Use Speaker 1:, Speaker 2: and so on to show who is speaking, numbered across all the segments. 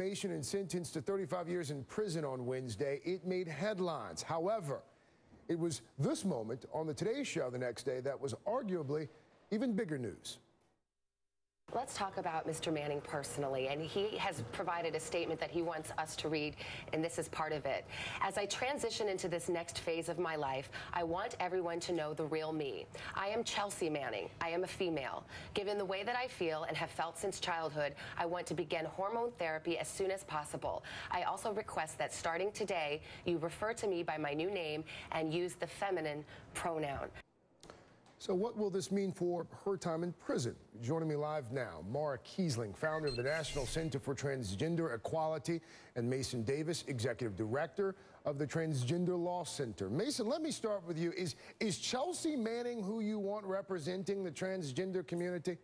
Speaker 1: and sentenced to 35 years in prison on Wednesday. It made headlines. However, it was this moment on the Today Show the next day that was arguably even bigger news.
Speaker 2: Let's talk about Mr. Manning personally. And he has provided a statement that he wants us to read, and this is part of it. As I transition into this next phase of my life, I want everyone to know the real me. I am Chelsea Manning. I am a female. Given the way that I feel and have felt since childhood, I want to begin hormone therapy as soon as possible. I also request that starting today, you refer to me by my new name and use the feminine pronoun.
Speaker 1: So what will this mean for her time in prison? Joining me live now, Mara Keisling, founder of the National Center for Transgender Equality, and Masen Davis, executive director of the Transgender Law Center. Masen, let me start with you. Is, is Chelsea Manning who you want representing the transgender community?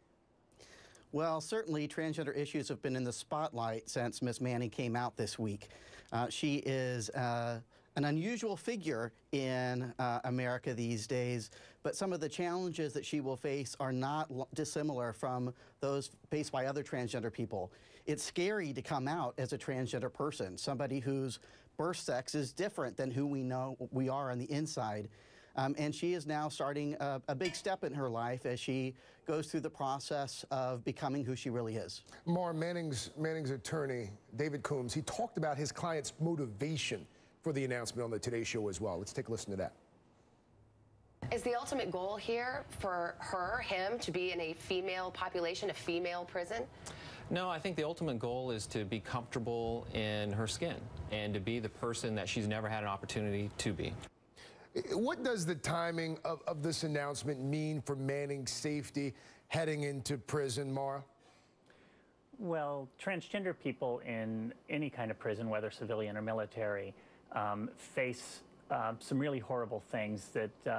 Speaker 3: Well, certainly transgender issues have been in the spotlight since Ms. Manning came out this week. Uh, she is uh, an unusual figure in uh, America these days, but some of the challenges that she will face are not dissimilar from those faced by other transgender people. It's scary to come out as a transgender person, somebody whose birth sex is different than who we know we are on the inside. Um, and she is now starting a, a, big step in her life as she goes through the process of becoming who she really is.
Speaker 1: Mar Manning's, Manning's attorney, David Coombs, he talked about his client's motivation for the announcement on the Today Show as well. Let's take a listen to that.
Speaker 2: Is the ultimate goal here for her, him, to be in a female population, a female prison?
Speaker 4: No, I think the ultimate goal is to be comfortable in her skin and to be the person that she's never had an opportunity to be.
Speaker 1: What does the timing of, of this announcement mean for Manning's safety heading into prison, Mara?
Speaker 5: Well, transgender people in any kind of prison, whether civilian or military, um, face uh, some really horrible things that uh,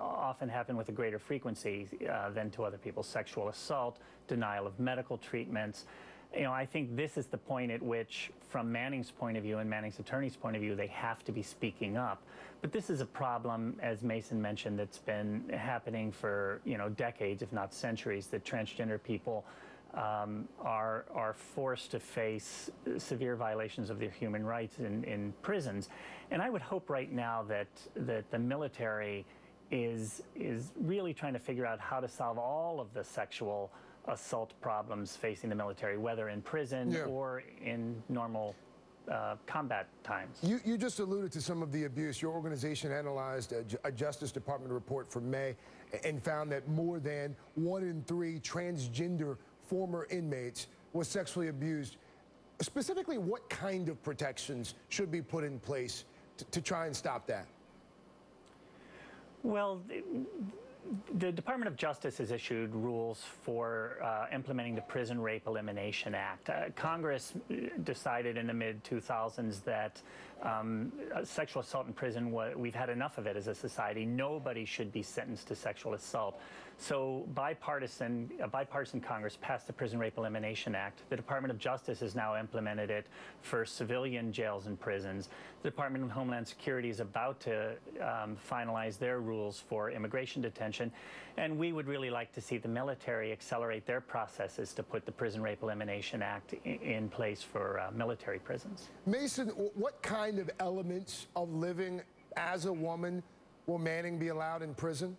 Speaker 5: often happen with a greater frequency uh, than to other people. Sexual assault, denial of medical treatments. You know, I think this is the point at which, from Manning's point of view and Manning's attorney's point of view, they have to be speaking up. But this is a problem, as Masen mentioned, that's been happening for, you know, decades, if not centuries, that transgender people um, are, are forced to face severe violations of their human rights in, in prisons. And I would hope right now that, that the military is, is really trying to figure out how to solve all of the sexual assault problems facing the military, whether in prison yeah. or in normal uh, combat times.
Speaker 1: You, you, just alluded to some of the abuse. Your organization analyzed a, a, Justice Department report from May and found that more than one in three transgender former inmates was sexually abused. Specifically, what kind of protections should be put in place to, to try and stop that?
Speaker 5: Well, the Department of Justice has issued rules for uh, implementing the Prison Rape Elimination Act. Uh, Congress decided in the mid 2000s that um, sexual assault in prison, we've had enough of it as a society. Nobody should be sentenced to sexual assault. So bipartisan, a bipartisan Congress passed the Prison Rape Elimination Act. The Department of Justice has now implemented it for civilian jails and prisons. The Department of Homeland Security is about to um, finalize their rules for immigration detention. And we would really like to see the military accelerate their processes to put the Prison Rape Elimination Act in place for uh, military prisons.
Speaker 1: Masen, what kind of elements of living as a woman will Manning be allowed in prison?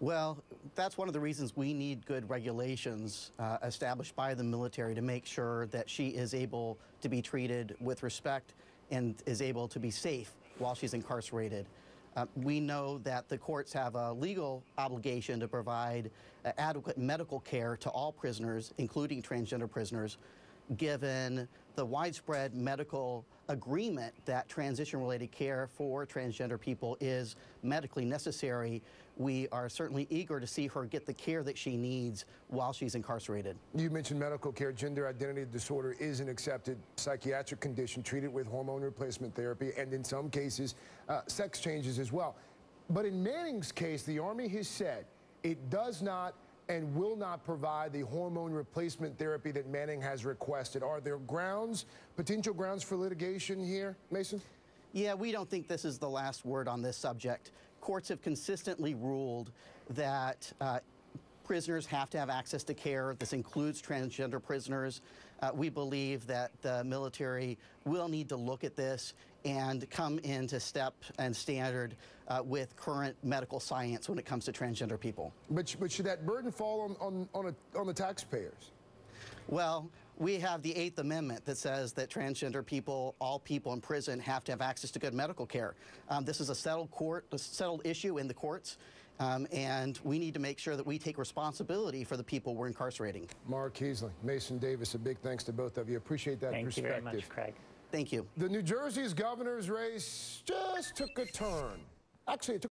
Speaker 3: Well, that's one of the reasons we need good regulations uh, established by the military to make sure that she is able to be treated with respect and is able to be safe while she's incarcerated. Uh, we know that the courts have a legal obligation to provide uh, adequate medical care to all prisoners, including transgender prisoners, given the widespread medical agreement that transition-related care for transgender people is medically necessary, we are certainly eager to see her get the care that she needs while she's incarcerated.
Speaker 1: You mentioned medical care. Gender identity disorder is an accepted psychiatric condition treated with hormone replacement therapy and in some cases, uh, sex changes as well. But in Manning's case, the Army has said it does not and will not provide the hormone replacement therapy that Manning has requested. Are there grounds, potential grounds for litigation here, Masen?
Speaker 3: Yeah, we don't think this is the last word on this subject. Courts have consistently ruled that uh, prisoners have to have access to care. This includes transgender prisoners. Uh, we believe that the military will need to look at this and come into step and standard uh, with current medical science when it comes to transgender people.
Speaker 1: But, but should that burden fall on, on, on, a, on the taxpayers?
Speaker 3: Well, we have the Eighth Amendment that says that transgender people, all people in prison, have to have access to good medical care. Um, this is a settled court, a settled issue in the courts, um, and we need to make sure that we take responsibility for the people we're incarcerating.
Speaker 1: Mara Keisling, Masen Davis, a big thanks to both of you. Appreciate that
Speaker 5: Thank you
Speaker 1: perspective.
Speaker 5: very much, Craig.
Speaker 3: Thank you.
Speaker 1: The New Jersey's governor's race just took a turn. Actually, it took